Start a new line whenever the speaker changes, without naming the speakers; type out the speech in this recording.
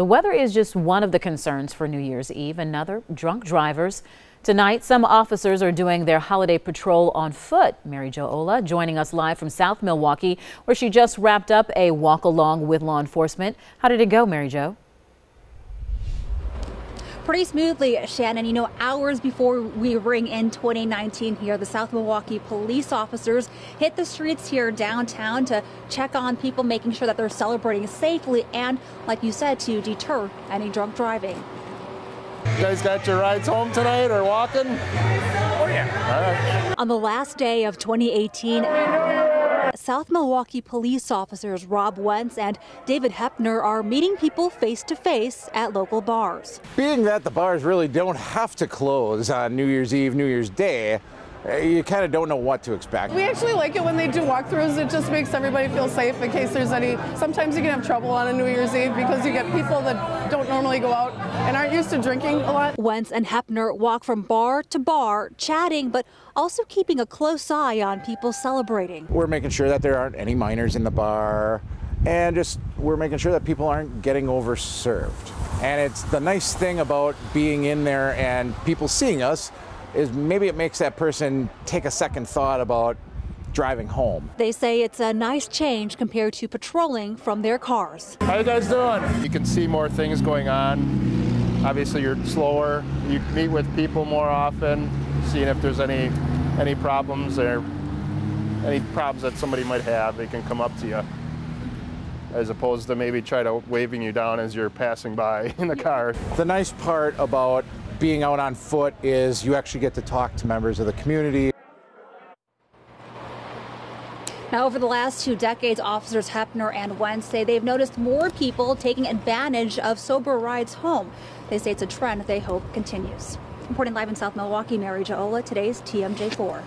The weather is just one of the concerns for New Year's Eve. Another, drunk drivers. Tonight, some officers are doing their holiday patrol on foot. Mary Jo Ola joining us live from South Milwaukee, where she just wrapped up a walk along with law enforcement. How did it go, Mary Jo?
Pretty smoothly, Shannon. You know, hours before we ring in 2019 here, the South Milwaukee police officers hit the streets here downtown to check on people, making sure that they're celebrating safely and, like you said, to deter any drunk driving.
You guys got your rides home tonight or walking? Oh,
yeah. All right. On the last day of 2018, South Milwaukee police officers Rob Wentz and David Hepner are meeting people face to face at local bars.
Being that the bars really don't have to close on New Year's Eve, New Year's Day, you kind of don't know what to expect.
We actually like it when they do walkthroughs. It just makes everybody feel safe in case there's any. Sometimes you can have trouble on a New Year's Eve because you get people that don't normally go out and aren't used to drinking a lot.
Wentz and Hepner walk from bar to bar, chatting, but also keeping a close eye on people celebrating.
We're making sure that there aren't any minors in the bar and just we're making sure that people aren't getting overserved. And it's the nice thing about being in there and people seeing us is maybe it makes that person take a second thought about driving home.
They say it's a nice change compared to patrolling from their cars.
How you guys doing? You can see more things going on. Obviously you're slower. You meet with people more often, seeing if there's any any problems or any problems that somebody might have, they can come up to you as opposed to maybe try to waving you down as you're passing by in the car. The nice part about being out on foot is you actually get to talk to members of the community.
Now, over the last two decades, officers Hepner and Wentz say they've noticed more people taking advantage of sober rides home. They say it's a trend they hope continues. Reporting live in South Milwaukee, Mary Jo Ola, today's TMJ4.